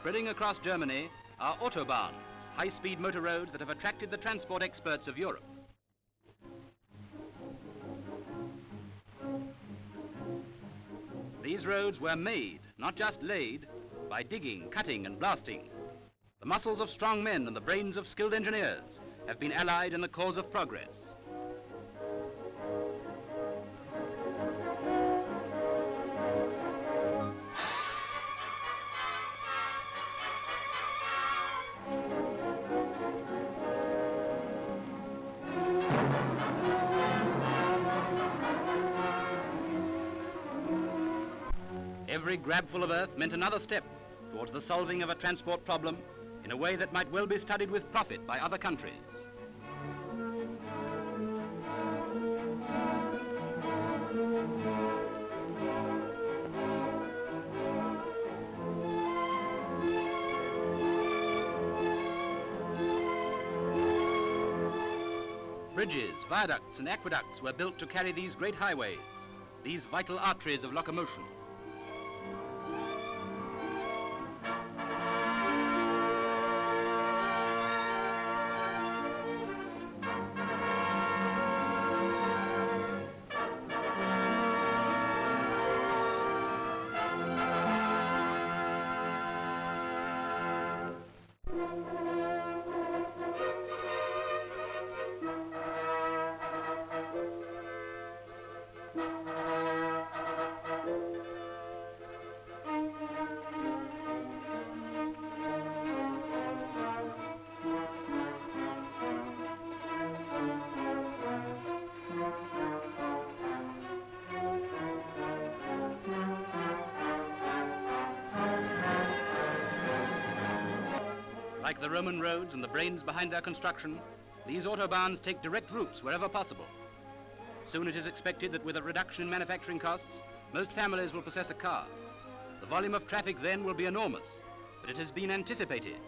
Spreading across Germany are autobahns, high-speed motor roads that have attracted the transport experts of Europe. These roads were made, not just laid, by digging, cutting and blasting. The muscles of strong men and the brains of skilled engineers have been allied in the cause of progress. Every grabful of earth meant another step towards the solving of a transport problem in a way that might well be studied with profit by other countries. Bridges, viaducts and aqueducts were built to carry these great highways, these vital arteries of locomotion. Like the Roman roads and the brains behind their construction, these autobahns take direct routes wherever possible. Soon it is expected that with a reduction in manufacturing costs, most families will possess a car. The volume of traffic then will be enormous, but it has been anticipated.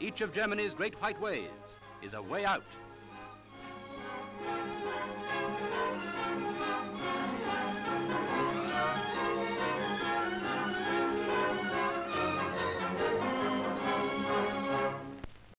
Each of Germany's great white ways is a way out